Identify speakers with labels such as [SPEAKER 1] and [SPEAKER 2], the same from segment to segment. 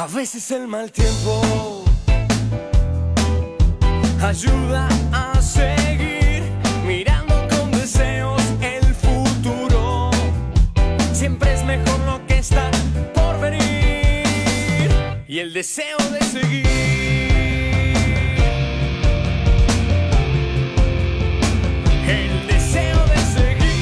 [SPEAKER 1] A veces el mal tiempo ayuda a seguir mirando con deseos el futuro. Siempre es mejor lo que está por venir y el deseo de seguir. El deseo de seguir.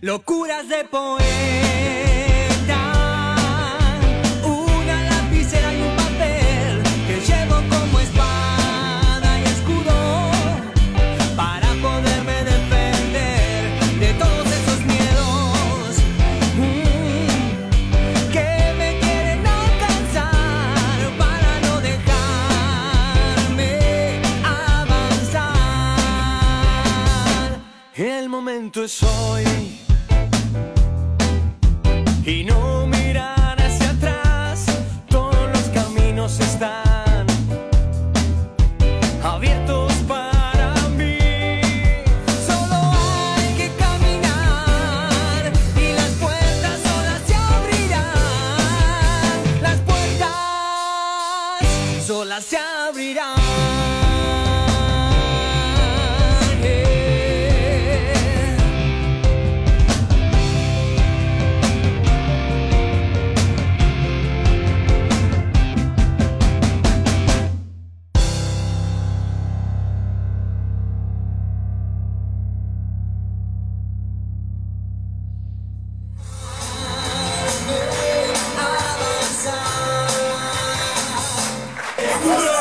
[SPEAKER 1] Locuras de poeta, momento es hoy y no mirar hacia atrás, todos los caminos están abiertos para mí. Solo hay que caminar y las puertas solas se abrirán, las puertas solas se abrirán. 아,